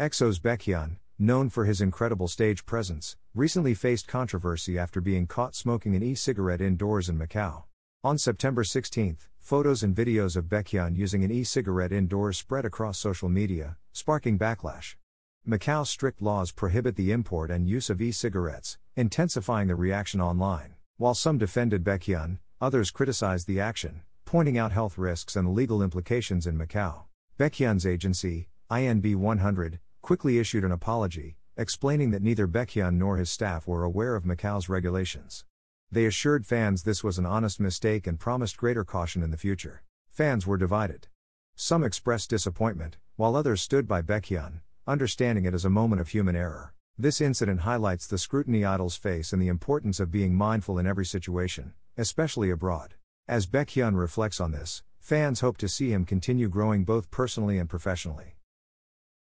EXO's Baekhyun, known for his incredible stage presence, recently faced controversy after being caught smoking an e cigarette indoors in Macau. On September 16, photos and videos of Baekhyun using an e cigarette indoors spread across social media, sparking backlash. Macau's strict laws prohibit the import and use of e cigarettes, intensifying the reaction online. While some defended Baekhyun, others criticized the action, pointing out health risks and legal implications in Macau. Baekhyun's agency, INB 100, quickly issued an apology, explaining that neither Baekhyun nor his staff were aware of Macau's regulations. They assured fans this was an honest mistake and promised greater caution in the future. Fans were divided. Some expressed disappointment, while others stood by Baekhyun, understanding it as a moment of human error. This incident highlights the scrutiny idols face and the importance of being mindful in every situation, especially abroad. As Baekhyun reflects on this, fans hope to see him continue growing both personally and professionally.